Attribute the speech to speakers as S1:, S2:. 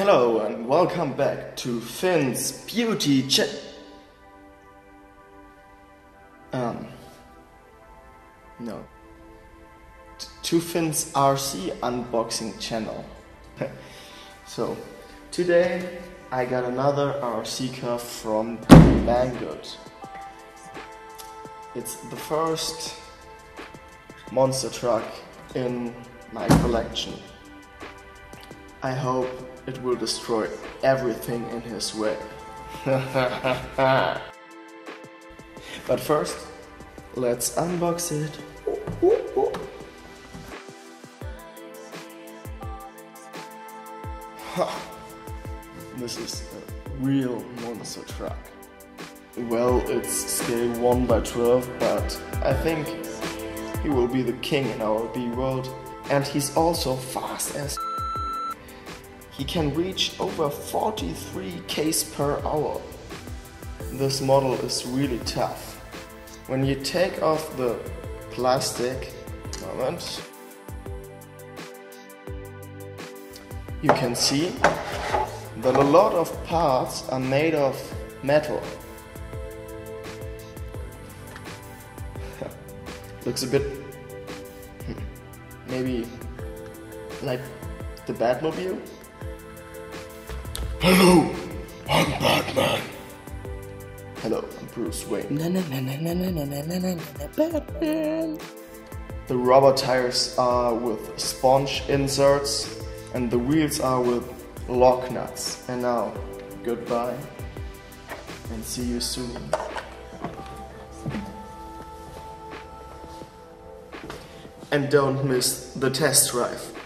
S1: Hello and welcome back to Finn's Beauty Ch Um No to Finn's RC unboxing channel. so today I got another RC car from Banggood. It's the first monster truck in my collection. I hope it will destroy everything in his way. but first, let's unbox it. this is a real monster truck. Well, it's scale 1 by 12, but I think he will be the king in our B world. And he's also fast as he can reach over 43 k's per hour. This model is really tough. When you take off the plastic, moment, you can see that a lot of parts are made of metal. Looks a bit hmm, maybe like the Batmobile.
S2: Hello, I'm Batman.
S1: Hello, I'm Bruce Wayne.
S3: Na na na na na na na na na na na Batman.
S1: The rubber tires are with sponge inserts and the wheels are with lock nuts. And now, goodbye and see you soon. And don't miss the test drive.